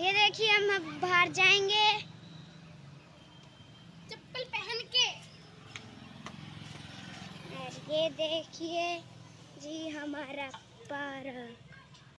ये देखिए हम अब बाहर जाएँगे। चप्पल पहन के। और ये देखिए जी हमारा पारा।